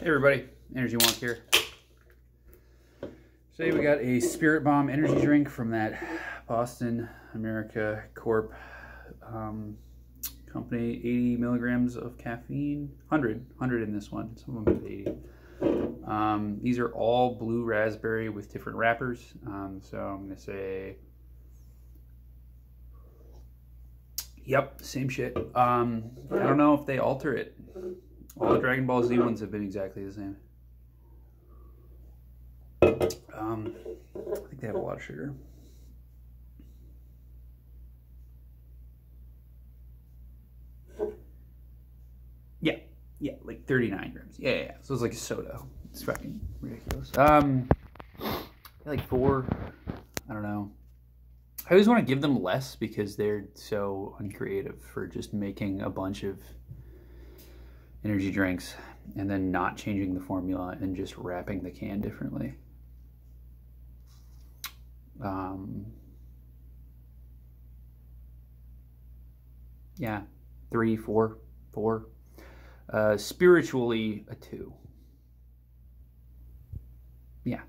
Hey everybody, Energy Wonk here. Today we got a Spirit Bomb energy drink from that Boston America Corp um, company. 80 milligrams of caffeine, 100, 100 in this one. Some of them have 80. Um, these are all blue raspberry with different wrappers. Um, so I'm gonna say, yep, same shit. Um, I don't know if they alter it. All the Dragon Ball Z ones have been exactly the same. Um, I think they have a lot of sugar. Yeah, yeah, like 39 grams. Yeah, yeah, yeah. So it's like a soda. It's fucking ridiculous. Um, like four, I don't know. I always want to give them less because they're so uncreative for just making a bunch of energy drinks and then not changing the formula and just wrapping the can differently. Um, yeah, three, four, four. Uh, spiritually, a two. Yeah.